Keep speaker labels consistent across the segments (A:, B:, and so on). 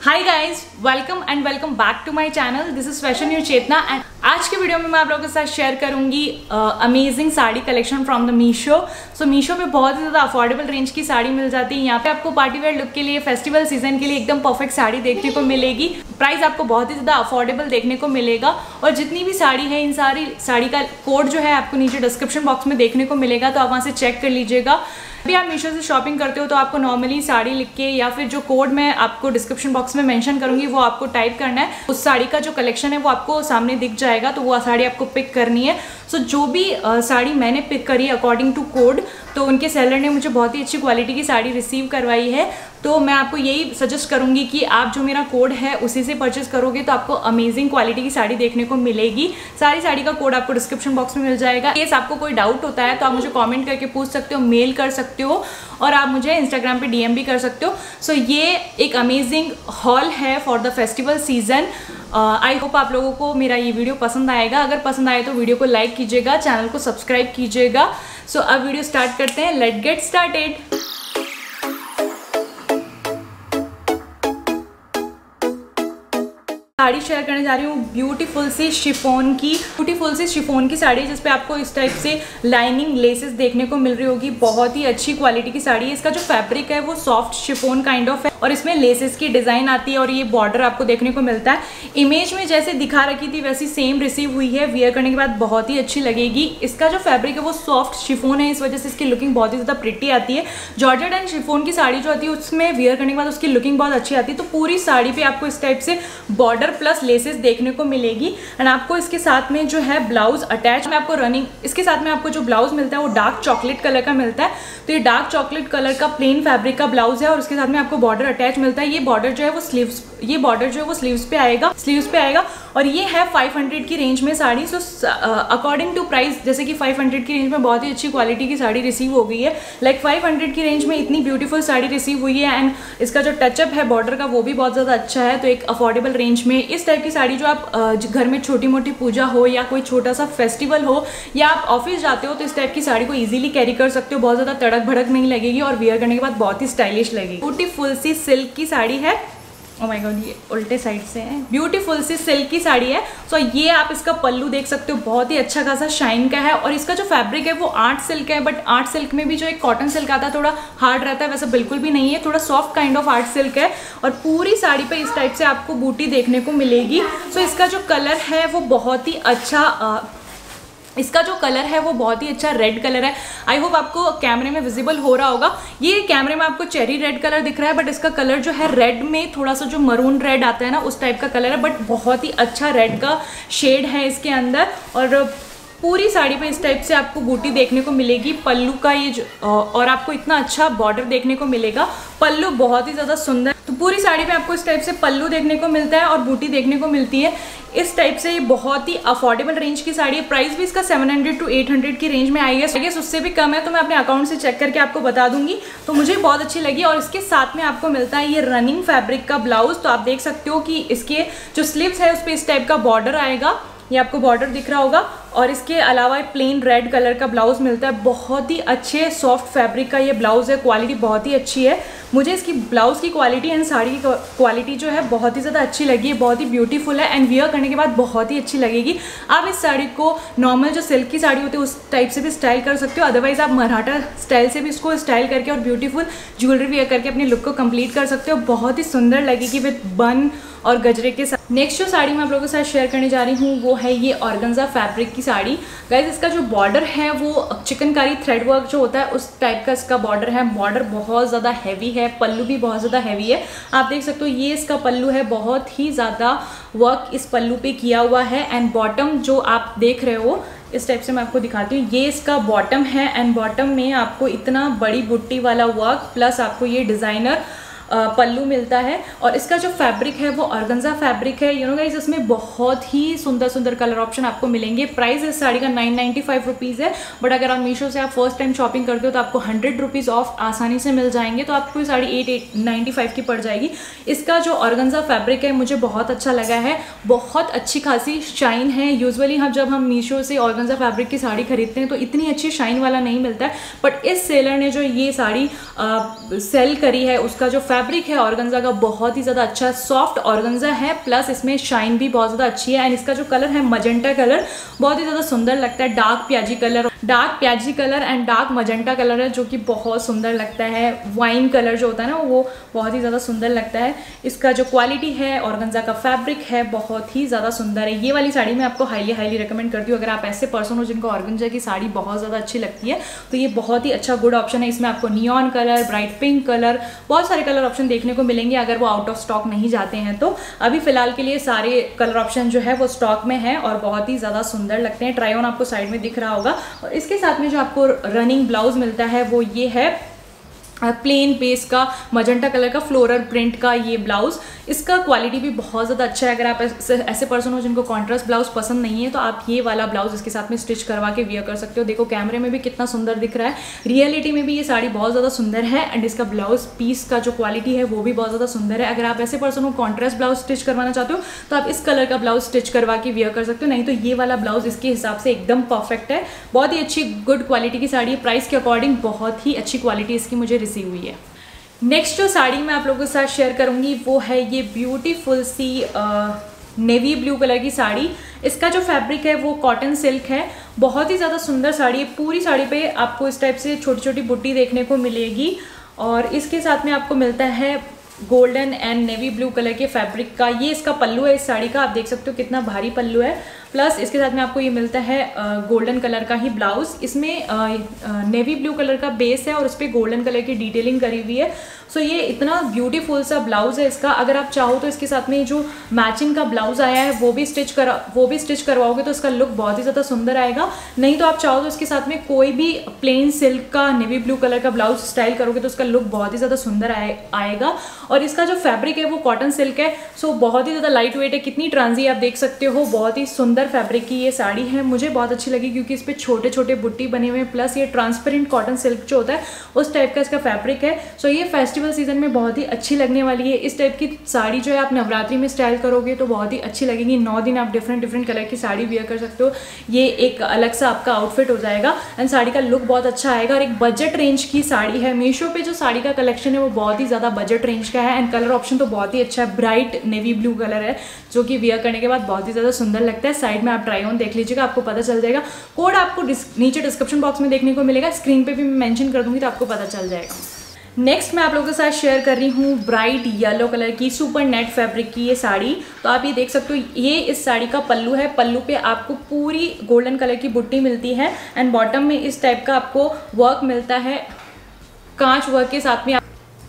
A: Hi guys welcome and welcome back to my channel this is fashion you Chetna and आज के video में मैं आप लोगों के साथ शेयर करूँगी amazing sari collection from the Meesho so Meesho पे बहुत ही ज़्यादा अफोर्डेबल रेंज की साड़ी मिल जाती है। यहाँ पे आपको पार्टी वेयर लुक के लिए फेस्टिवल सीज़न के लिए एकदम परफेक्ट साड़ी देखने को मिलेगी। प्राइस आपको बहुत ही ज़्यादा अफोर्डेबल देखने को मिलेगा। और जितनी भी साड़ी है, इन सारी, साड़ी का कोड जो है आपको नीचे डिस्क्रिप्शन बॉक्स में देखने को मिलेगा तो आप वहाँ से चेक कर लीजिएगा। अभी आप मीशो से शॉपिंग करते हो तो आपको नॉर्मली साड़ी लिख के या फिर जो कोड मैं आपको डिस्क्रिप्शन बॉक्स में मैंशन करूँगी वो आपको टाइप करना है। उस साड़ी का जो कलेक्शन है वो आपको सामने दिख जाएगा तो वो साड़ी आपको पिक करनी है। सो so, जो भी साड़ी मैंने पिक करी अकॉर्डिंग टू कोड तो उनके सेलर ने मुझे बहुत ही अच्छी क्वालिटी की साड़ी रिसीव करवाई है। तो मैं आपको यही सजेस्ट करूँगी कि आप जो मेरा कोड है उसी से परचेस करोगे तो आपको अमेजिंग क्वालिटी की साड़ी देखने को मिलेगी। सारी साड़ी का कोड आपको डिस्क्रिप्शन बॉक्स में मिल जाएगा। केस आपको कोई डाउट होता है तो आप मुझे कॉमेंट करके पूछ सकते हो मेल कर सकते हो और आप मुझे इंस्टाग्राम पे डीएम भी कर सकते हो। सो so, ये एक अमेजिंग हॉल है for the festival season I hope आप लोगों को मेरा ये वीडियो पसंद आएगा। अगर पसंद आए तो वीडियो को लाइक कीजिएगा चैनल को सब्सक्राइब कीजिएगा। सो so, अब वीडियो स्टार्ट करते हैं। Let get started sari share करने जा रही हूँ। ब्यूटीफुल सी शिफोन की ब्यूटीफुल सी शिफोन की साड़ी जिसपे आपको इस टाइप से लाइनिंग लेसेस देखने को मिल रही होगी। बहुत ही अच्छी क्वालिटी की साड़ी है। इसका जो फैब्रिक है, वो सॉफ्ट शिफोन काइंड ऑफ़ और इसमें लेसेस की डिज़ाइन आती है और ये बॉर्डर आपको देखने को मिलता है। इमेज में जैसे दिखा रखी थी, वैसी सेम रिसीव हुई है। वियर करने के बाद बहुत ही अच्छी लगेगी। इसका जो फैब्रिक है, वो सॉफ्ट शिफोन है, इस वजह से इसकी लुकिंग बहुत ही ज़्यादा प्रिटी आती है। जॉर्जेट एंड शिफोन की साड़ी जो आती है, उसमें वियर करने के बाद उसकी लुकिंग बहुत अच्छी आती है। तो पूरी साड़ी पे आपको इस टाइप से बॉर्डर प्लस लेसेस देखने को मिलेगी। एंड आपको इसके साथ में जो है ब्लाउज अटैच में आपको रनिंग इसके साथ में आपको जो ब्लाउज मिलता है, वो डार्क चॉकलेट कलर का मिलता है। तो ये डार्क चॉकलेट कलर का प्लेन फैब्रिक का ब्लाउज है और उसके साथ में आपको बॉर्डर अटैच मिलता है। ये बॉर्डर जो है वो स्लीव्स ये बॉर्डर जो है वो स्लीव्स पे आएगा। स्लीव्स पे आएगा और ये है 500 की रेंज में sari. So according to price जैसे कि 500 की रेंज में बहुत ही अच्छी क्वालिटी की साड़ी रिसीव हो गई है। लाइक like 500 की रेंज में इतनी ब्यूटीफुल साड़ी रिसीव हुई है एंड इसका जो टचअप है बॉर्डर का, वो भी बहुत ज़्यादा अच्छा है। तो एक अफोर्डेबल रेंज में इस टाइप की साड़ी जो आप घर में छोटी मोटी पूजा हो या कोई छोटा सा फेस्टिवल हो या आप ऑफ़िस जाते हो तो इस टाइप की साड़ी को ईजिली कैरी कर सकते हो। बहुत ज़्यादा तड़क भड़क नहीं लगेगी और वियर करने के बाद बहुत ही स्टाइलिश लगेगी। ब्यूटीफुल सी सिल्क की साड़ी है। ओ माय गॉड ये उल्टे साइड से है। ब्यूटीफुल सी सिल्क की साड़ी है। सो so, ये आप इसका पल्लू देख सकते हो बहुत ही अच्छा खासा शाइन का है। और इसका जो फैब्रिक है वो आर्ट सिल्क है बट आर्ट सिल्क में भी जो एक कॉटन सिल्क आता है थोड़ा हार्ड रहता है वैसे बिल्कुल भी नहीं है। थोड़ा soft kind of art silk है। और पूरी साड़ी पर इस टाइप से आपको बूटी देखने को मिलेगी। सो so, इसका जो कलर है वो बहुत ही अच्छा इसका जो कलर है वो बहुत ही अच्छा रेड कलर है। आई होप आपको कैमरे में विजिबल हो रहा होगा। ये कैमरे में आपको चेरी रेड कलर दिख रहा है बट इसका कलर जो है रेड में थोड़ा सा जो मरून रेड आता है ना, उस टाइप का कलर है बट बहुत ही अच्छा रेड का शेड है इसके अंदर। और पूरी साड़ी पे इस टाइप से आपको बूटी देखने को मिलेगी। पल्लू का ये जो और आपको इतना अच्छा बॉर्डर देखने को मिलेगा। पल्लू बहुत ही ज़्यादा सुंदर। तो पूरी साड़ी पे आपको इस टाइप से पल्लू देखने को मिलता है और बूटी देखने को मिलती है। इस टाइप से ये बहुत ही अफोर्डेबल रेंज की साड़ी है। प्राइस भी इसका 700 टू 800 की रेंज में आई है। उससे भी कम है तो मैं अपने अकाउंट से चेक करके आपको बता दूँगी। तो मुझे बहुत अच्छी लगी और इसके साथ में आपको मिलता है ये रनिंग फैब्रिक का ब्लाउज तो आप देख सकते हो कि इसके जो स्लीव्स है, उस पर इस टाइप का बॉर्डर आएगा। ये आपको बॉर्डर दिख रहा होगा। और इसके अलावा प्लेन रेड कलर का ब्लाउज मिलता है। बहुत ही अच्छे सॉफ्ट फैब्रिक का ये ब्लाउज है। क्वालिटी बहुत ही अच्छी है। मुझे इसकी ब्लाउज की क्वालिटी एंड साड़ी की क्वालिटी जो है बहुत ही ज़्यादा अच्छी लगी है। बहुत ही ब्यूटीफुल है एंड वियर करने के बाद बहुत ही अच्छी लगेगी। आप इस साड़ी को नॉर्मल जो सिल्क की साड़ी होती है, उस टाइप से भी स्टाइल कर सकते हो। अदरवाइज़ आप मराठा स्टाइल से भी इसको स्टाइल करके और ब्यूटीफुल ज्वेलरी वियर करके अपने लुक को कंप्लीट कर सकते हो। बहुत ही सुंदर लगेगी। विथ बन और गजरे के साथ नेक्स्ट जो साड़ी मैं आप लोगों के साथ शेयर करने जा रही हूँ, वो है ये ऑर्गेन्जा फैब्रिक की साड़ी। गाइज़ इसका जो बॉर्डर है, वो चिकनकारी थ्रेड वर्क जो होता है, उस टाइप का इसका बॉर्डर है। बॉर्डर बहुत ज़्यादा हैवी है, पल्लू भी बहुत ज़्यादा हैवी है। आप देख सकते हो, ये इसका पल्लू है, बहुत ही ज़्यादा वर्क इस पल्लू पे किया हुआ है। एंड बॉटम जो आप देख रहे हो, इस टाइप से मैं आपको दिखाती हूँ, ये इसका बॉटम है। एंड बॉटम में आपको इतना बड़ी बुट्टी वाला वर्क प्लस आपको ये डिज़ाइनर पल्लू मिलता है और इसका जो फैब्रिक है, वो ऑर्गेन्जा फैब्रिक है। यू नो गाइज़ इसमें बहुत ही सुंदर सुंदर कलर ऑप्शन आपको मिलेंगे। प्राइस इस साड़ी का नाइन नाइन्टी फाइव रुपीज़ है बट अगर आप मीशो से आप फ़र्स्ट टाइम शॉपिंग करते हो तो आपको हंड्रेड रुपीज़ ऑफ़ आसानी से मिल जाएँगे तो आपको sari at eight ninety five की पड़ जाएगी। इसका जो ऑर्गेन्जा फैब्रिक है, मुझे बहुत अच्छा लगा है। बहुत अच्छी खासी शाइन है। यूजअली हम जब हम मीशो से ऑर्गेन्जा फैब्रिक की साड़ी खरीदते हैं तो इतनी अच्छी शाइन वाला नहीं मिलता है। बट इस सेलर ने जो ये साड़ी सेल करी है, उसका जो फैब्रिक फैब्रिक है ऑर्गेंजा का, बहुत ही ज़्यादा अच्छा सॉफ्ट ऑर्गेंजा है प्लस इसमें शाइन भी बहुत ज़्यादा अच्छी है एंड इसका जो कलर है मजेंटा कलर बहुत ही ज़्यादा सुंदर लगता है डार्क प्याजी कलर डार्क प्याजी colour and dark magenta colour है, जो कि बहुत सुंदर लगता है वाइन कलर जो होता है ना, वो बहुत ही ज़्यादा सुंदर लगता है। इसका जो क्वालिटी है ऑर्गेंजा का, फैब्रिक है, बहुत ही ज़्यादा सुंदर है। ये वाली साड़ी मैं आपको हाईली हाईली रिकमेंड करती हूँ, अगर आप ऐसे पर्सन हो जिनको ऑर्गेंजा की साड़ी बहुत ज़्यादा अच्छी लगती है तो ये बहुत ही अच्छा गुड ऑप्शन है। इसमें आपको neon colour bright pink colour बहुत सारे कलर ऑप्शन देखने को मिलेंगे, अगर वो आउट ऑफ़ स्टॉक नहीं जाते हैं तो। अभी फ़िलहाल के लिए सारे कलर ऑप्शन जो है वो स्टॉक में है और बहुत ही ज़्यादा सुंदर लगते हैं। ट्राई ऑन आपको साइड में दिख रहा होगा। और इसके साथ में जो आपको रनिंग ब्लाउज मिलता है, वो ये है प्लेन बेस का मजेंटा कलर का फ्लोरल प्रिंट का ये ब्लाउज इसका क्वालिटी भी बहुत ज़्यादा अच्छा है। अगर आप ऐसे, ऐसे पर्सन हो जिनको कॉन्ट्रास्ट ब्लाउज पसंद नहीं है तो आप ये वाला ब्लाउज इसके साथ में स्टिच करवा के वियर कर सकते हो। देखो कैमरे में भी कितना सुंदर दिख रहा है। रियलिटी में भी ये साड़ी बहुत ज़्यादा सुंदर है एंड इसका ब्लाउज पीस का जो क्वालिटी है वो भी बहुत ज़्यादा सुंदर है। अगर आप ऐसे पर्सन हो कॉन्ट्रास्ट ब्लाउज स्टिच करवाना चाहते हो तो आप इस कलर का ब्लाउज स्टिच करवा के वियर कर सकते हो। नहीं तो ये वाला ब्लाउज इसके हिसाब से एकदम परफेक्ट है। बहुत ही अच्छी गुड क्वालिटी की साड़ी है। प्राइस के अकॉर्डिंग बहुत ही अच्छी क्वालिटी इसकी मुझे रिसीव हुई है। नेक्स्ट जो साड़ी मैं आप लोगों के साथ शेयर करूँगी, वो है ये ब्यूटीफुल सी नेवी ब्लू कलर की साड़ी। इसका जो फैब्रिक है, वो कॉटन सिल्क है। बहुत ही ज़्यादा सुंदर साड़ी है। पूरी साड़ी पे आपको इस टाइप से छोटी छोटी बुट्टी देखने को मिलेगी। और इसके साथ में आपको मिलता है golden and navy blue colour के फैब्रिक का। ये इसका पल्लू है, इस साड़ी का। आप देख सकते हो कितना भारी पल्लू है। प्लस इसके साथ में आपको ये मिलता है गोल्डन कलर का ही ब्लाउज इसमें नेवी ब्लू कलर का बेस है और उस पर गोल्डन कलर की डिटेलिंग करी हुई है. सो ये इतना ब्यूटीफुल सा ब्लाउज है इसका. अगर आप चाहो तो इसके साथ में जो मैचिंग का ब्लाउज आया है वो भी स्टिच करा वो भी स्टिच करवाओगे तो इसका लुक बहुत ही ज़्यादा सुंदर आएगा. नहीं तो आप चाहो तो इसके साथ में कोई भी प्लेन सिल्क का नेवी ब्लू कलर का ब्लाउज स्टाइल करोगे तो उसका लुक बहुत ही ज़्यादा सुंदर आए, आएगा. और इसका जो फैब्रिक है वो कॉटन सिल्क है. सो बहुत ही ज़्यादा लाइट वेट है. कितनी ट्रांजी आप देख सकते हो. बहुत ही सुंदर सुंदर फैब्रिक की ये साड़ी है, मुझे बहुत अच्छी लगी क्योंकि इस पर छोटे छोटे बुट्टी बने हुए हैं प्लस ये ट्रांसपेरेंट कॉटन सिल्क जो होता है, उस टाइप का इसका फैब्रिक है। सो ये फेस्टिवल सीज़न में बहुत ही अच्छी लगने वाली है। इस टाइप की साड़ी जो है, आप नवरात्रि में स्टाइल करोगे तो बहुत ही अच्छी लगेगी। नौ दिन आप डिफरेंट डिफरेंट कलर की साड़ी वेयर कर सकते हो। ये एक अलग सा आपका आउटफिट हो जाएगा एंड साड़ी का लुक बहुत अच्छा आएगा। और एक बजट रेंज की साड़ी है। मीशो पे जो साड़ी का कलेक्शन है, वो बहुत ही ज़्यादा बजट रेंज का है। एंड कलर ऑप्शन तो बहुत ही अच्छा है। ब्राइट नेवी ब्लू कलर है, जो कि वेयर करने के बाद बहुत ही ज़्यादा सुंदर लगता है। साइड में आप ट्राई ऑन देख लीजिएगा, आपको पता चल जाएगा। कोड आपको नीचे डिस्क्रिप्शन बॉक्स में देखने को मिलेगा स्क्रीन पे भी मैं मेंशन कर दूँगी तो आपको पता चल जाएगा। नेक्स्ट मैं आप लोगों के साथ शेयर कर रही हूँ ब्राइट येलो कलर की सुपर नेट फैब्रिक की ये साड़ी। तो आप ये देख सकते हो, ये इस साड़ी का पल्लू है। पल्लू पे आपको पूरी गोल्डन कलर की बुट्टी मिलती है। एंड बॉटम में इस टाइप का आपको वर्क मिलता है। कांच वर्क के साथ में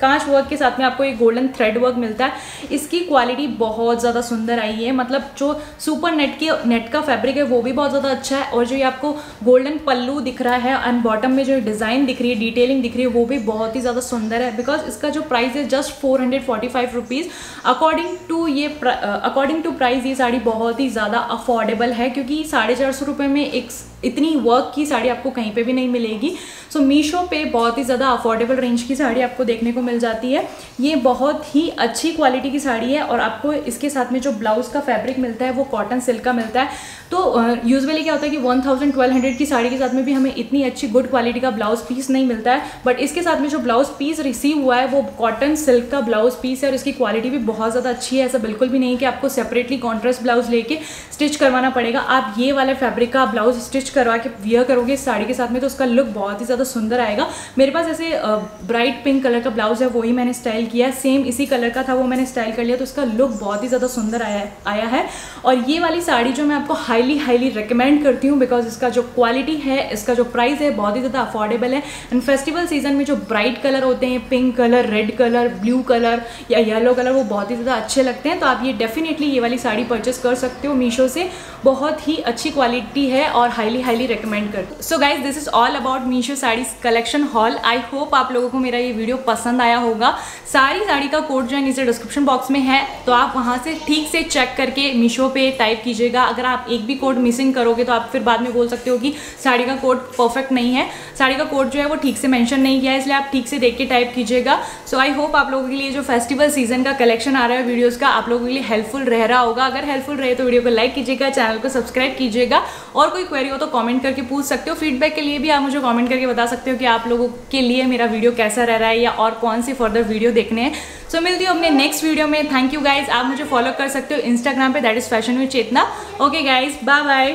A: कांच वर्क के साथ में आपको एक गोल्डन थ्रेड वर्क मिलता है। इसकी क्वालिटी बहुत ज़्यादा सुंदर आई है। मतलब जो सुपर नेट के नेट का फैब्रिक है, वो भी बहुत ज़्यादा अच्छा है। और जो ये आपको गोल्डन पल्लू दिख रहा है एंड बॉटम में जो डिज़ाइन दिख रही है डिटेलिंग दिख रही है, वो भी बहुत ही ज़्यादा सुंदर है। बिकॉज़ इसका जो प्राइस है just four hundred forty five rupees according to ये अकॉर्डिंग टू प्राइस ये साड़ी बहुत ही ज़्यादा अफोर्डेबल है। क्योंकि साढ़े चार सौ रुपये में एक इतनी वर्क की साड़ी आपको कहीं पे भी नहीं मिलेगी। सो मीशो पे बहुत ही ज़्यादा अफोर्डेबल रेंज की साड़ी आपको देखने को मिल जाती है। ये बहुत ही अच्छी क्वालिटी की साड़ी है और आपको इसके साथ में जो ब्लाउज़ का फैब्रिक मिलता है, वो कॉटन सिल्क का मिलता है। तो यूजली क्या होता है कि वन थाउज़ेंड ट्वेल्व हंड्रेड की साड़ी के साथ में भी हमें इतनी अच्छी गुड क्वालिटी का ब्लाउज पीस नहीं मिलता है। बट इसके साथ में जो ब्लाउज पीस रिसीव हुआ है, वो कॉटन सिल्क का ब्लाउज पीस है और इसकी क्वालिटी भी बहुत ज़्यादा अच्छी है। ऐसा बिल्कुल भी नहीं कि आपको सेपरेटली कॉन्ट्रास्ट ब्लाउज लेके स्टिच करवाना पड़ेगा। आप ये वाला फैब्रिक का ब्लाउज स्टिच करवा के वियर करोगे साड़ी के साथ में तो उसका लुक बहुत ही ज़्यादा सुंदर आएगा। मेरे पास ऐसे ब्राइट पिंक कलर का ब्लाउज है वही मैंने स्टाइल किया सेम इसी कलर का था, वो मैंने स्टाइल कर लिया तो उसका लुक बहुत ही ज़्यादा सुंदर आया आया है। और ये वाली साड़ी जो मैं आपको हाईली हाईली रिकमेंड करती हूँ बिकॉज़ इसका जो क्वालिटी है, इसका जो प्राइस है, बहुत ही ज़्यादा अफोर्डेबल है। एंड फेस्टिवल सीज़न में जो ब्राइट कलर होते हैं pink colour red colour blue colour या येलो कलर वो बहुत ही ज़्यादा अच्छे लगते हैं। तो आप ये डेफिनेटली ये वाली साड़ी परचेस कर सकते हो मीशो से। बहुत ही अच्छी क्वालिटी है और हाईली हाईली रिकमेंड करती हूँ। So guys this is all about Meesho sari collection haul I hope आप लोगों को मेरा ये वीडियो पसंद आया होगा। सारी साड़ी का कोड जो है नीचे डिस्क्रिप्शन बॉक्स में है तो आप वहाँ से ठीक से चेक करके मीशो पे टाइप कीजिएगा। अगर आप एक भी कोड मिसिंग करोगे तो आप फिर बाद में बोल सकते हो कि साड़ी का कोड परफेक्ट नहीं है। साड़ी का कोड जो है वो ठीक से मेंशन नहीं किया है, इसलिए आप ठीक से देख के टाइप कीजिएगा। सो आई होप आप लोगों के लिए जो फेस्टिवल सीज़न का कलेक्शन आ रहा है वीडियोज़ का, आप लोगों के लिए हेल्पफुल रह रहा होगा। अगर हेल्पफुल रहे तो वीडियो को लाइक कीजिएगा चैनल को सब्सक्राइब कीजिएगा। और कोई क्वेरी हो तो कॉमेंट करके पूछ सकते हो। फीडबैक के लिए भी आप मुझे कॉमेंट करके बता सकते हो कि आप लोगों के लिए मेरा वीडियो कैसा रह रहा है या और कौन कौन सी फर्दर वीडियो देखने हैं। सो so, मिलती हूँ अपने नेक्स्ट वीडियो में। थैंक यू गाइज़ आप मुझे फॉलो कर सकते हो इंस्टाग्राम पे that is fashion with Chetna okay guys bye bye